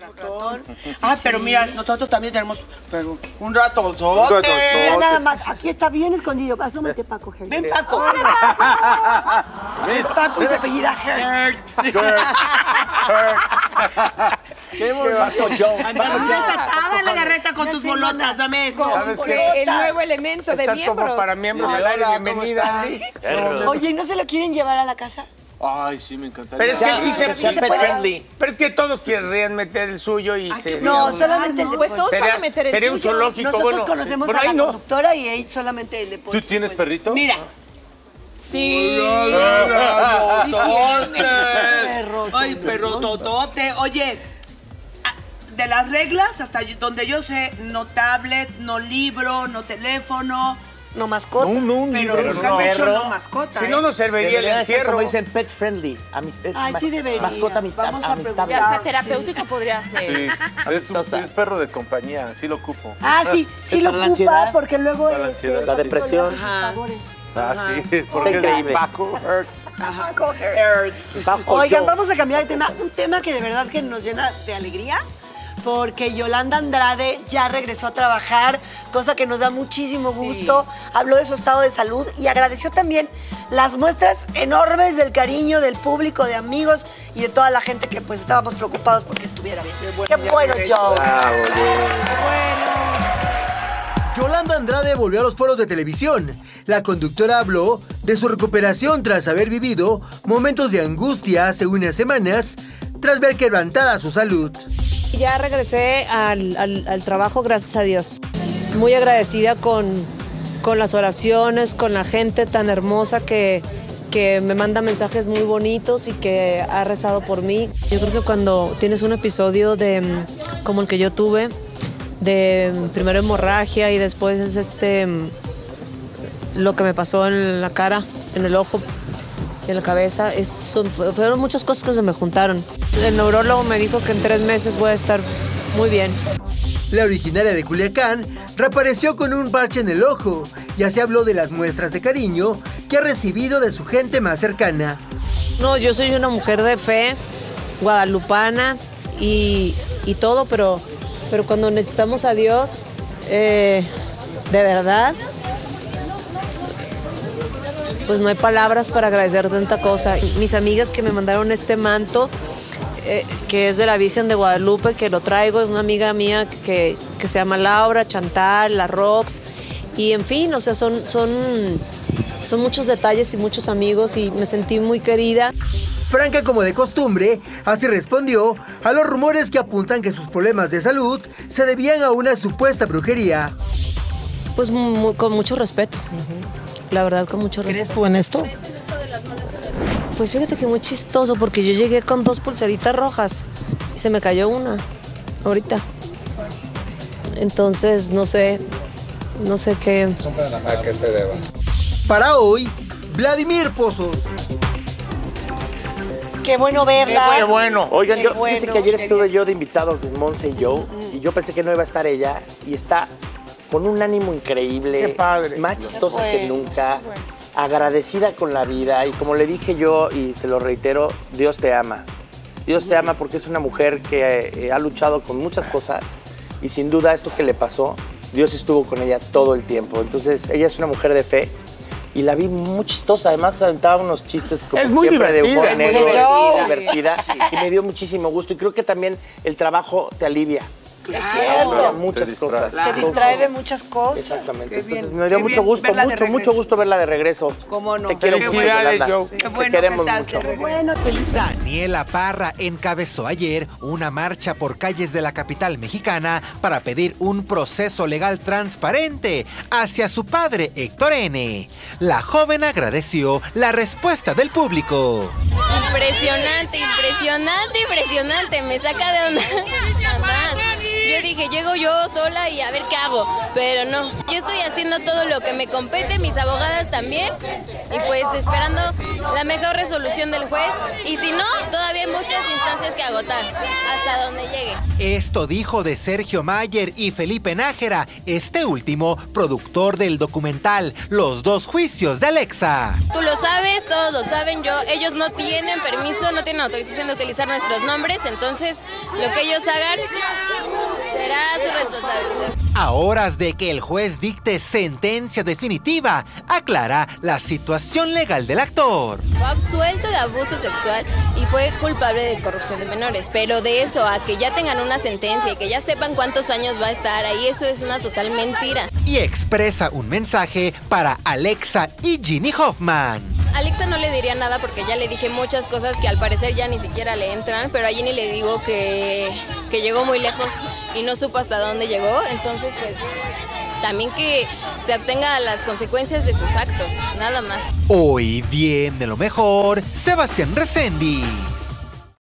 ratón. Ah, pero mira, nosotros también tenemos pero, un Un ratonzote. ratonzote. Mira nada más, aquí está bien escondido. Asómate, Paco. Hertz. Ven, Paco. ¿Ves? Paco se apellida Hertz. Qué bonito. Una desatada en la garreta con tus bolotas, dame esto. ¿Sabes qué? El nuevo elemento de Estás miembros. como para miembros al aire. Hola, ¿cómo Bienvenida. Oye, ¿y no se lo quieren llevar a la casa? Ay, sí, me encantaría. Pero es que sí se, sí se puede. friendly. Pero es que todos querrían meter el suyo y se. No, solamente el de Pues todos van Sería, a meter el sería un suyo. zoológico. Nosotros bueno, conocemos por a la no. conductora y ahí solamente el de ¿Tú tienes perrito? Mira. Sí. Ay, perro totote. Oye, ah, de las reglas hasta donde yo sé, no tablet, no libro, no teléfono. No mascota. no, Pero pero no, han dicho perro. no mascota. Si ¿eh? no nos serviría el Debería de ser encierro. como dicen pet friendly. Amistad, Ay, sí debería. Mascota amistad, Vamos a amistable. Y hasta terapéutico podría ser. Sí, es, un, es perro de compañía, sí lo ocupo. Ah, sí, sí lo para la ocupa ansiedad. porque luego Para la este, ansiedad. La depresión. Ajá. Ah, sí, porque es increíble. Paco Hertz. Paco Hertz. Paco Oigan, vamos a cambiar de tema. Un tema que de verdad que nos llena de alegría. Porque Yolanda Andrade ya regresó a trabajar, cosa que nos da muchísimo gusto. Habló de su estado de salud y agradeció también las muestras enormes del cariño del público, de amigos y de toda la gente que pues estábamos preocupados porque estuviera bien. Qué bueno, Joe. Yolanda Andrade volvió a los foros de televisión. La conductora habló de su recuperación tras haber vivido momentos de angustia hace unas semanas tras ver quebrantada su salud. Ya regresé al, al- trabajo, gracias a Dios. Muy agradecida con, con las oraciones, con la gente tan hermosa que, que me manda mensajes muy bonitos y que ha rezado por mí. Yo creo que cuando tienes un episodio de, como el que yo tuve, de primero hemorragia y después este, lo que me pasó en la cara, en el ojo, en la cabeza, es, son- fueron muchas cosas que se me juntaron. El neurólogo me dijo que en tres meses voy a estar muy bien. La originaria de Culiacán reapareció con un parche en el ojo. Ya se habló de las muestras de cariño que ha recibido de su gente más cercana. No, yo soy una mujer de fe, guadalupana y, y todo, pero, pero cuando necesitamos a Dios, eh, de verdad, pues no hay palabras para agradecer tanta cosa. Mis amigas que me mandaron este manto, eh, que es de la Virgen de Guadalupe, que lo traigo, es una amiga mía que, que se llama Laura, Chantal, La Rox, y en fin, o sea, son, son, son muchos detalles y muchos amigos y me sentí muy querida. Franca como de costumbre, así respondió a los rumores que apuntan que sus problemas de salud se debían a una supuesta brujería. Pues con mucho respeto. La verdad, con mucho respeto. ¿Crees tú en esto? Pues fíjate que muy chistoso porque yo llegué con dos pulseritas rojas y se me cayó una ahorita. Entonces, no sé, no sé qué. ¿A qué se deba? Para hoy, Vladimir Pozos. Qué bueno verla. Qué bueno. Oigan, Qué yo bueno, dice que ayer estuve yo de invitado con Monse y Joe y yo pensé que no iba a estar ella y está con un ánimo increíble, Qué padre. más chistosa que bueno, nunca, agradecida con la vida y como le dije yo y se lo reitero, Dios te ama. Dios te ama porque es una mujer que eh, ha luchado con muchas cosas y sin duda esto que le pasó, Dios estuvo con ella todo el tiempo. Entonces ella es una mujer de fe y la vi muy chistosa. Además aventaba unos chistes como Es muy siempre de humor negro, divertida. divertida y me dio muchísimo gusto y creo que también el trabajo te alivia. Cierto. Muchas Te distrae. cosas. Te distrae de muchas cosas. Exactamente. Qué bien, Entonces me dio qué mucho bien gusto, verla de mucho, mucho regreso. gusto verla de regreso. ¿Cómo no? Te quiero mucho, Yolanda. Qué Te bueno queremos mucho. Bueno. Daniela Parra encabezó ayer una marcha por calles de la capital mexicana para pedir un proceso legal transparente hacia su padre Héctor N. La joven agradeció la respuesta del público. Impresionante, impresionante, impresionante. Me saca de onda. Jamás. Yo dije, llego yo sola y a ver qué hago. Pero no. Yo estoy haciendo todo lo que me compete, mis abogadas también. Y pues esperando la mejor resolución del juez y si no, todavía hay muchas instancias que agotar hasta donde llegue. Esto dijo de Sergio Mayer y Felipe Nájera, este último productor del documental Los dos juicios de Alexa. Tú lo sabes, todos lo saben, yo, ellos no tienen permiso, no tienen autorización de utilizar nuestros nombres, entonces lo que ellos hagan será su responsabilidad. A horas de que el juez dicte sentencia definitiva, aclara la situación legal del actor. Fue absuelto de abuso sexual y fue culpable de corrupción de menores, pero de eso a que ya tengan una sentencia y que ya sepan cuántos años va a estar ahí, eso es una total mentira. Y expresa un mensaje para Alexa y Ginny Hoffman. Alexa no le diría nada porque ya le dije muchas cosas que al parecer ya ni siquiera le entran, pero a Ginny le digo que, que llegó muy lejos y no supo hasta dónde llegó, entonces pues también que se abstenga las consecuencias de sus actos, nada más. Hoy viene lo mejor, Sebastián Resendi.